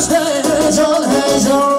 stairs on his own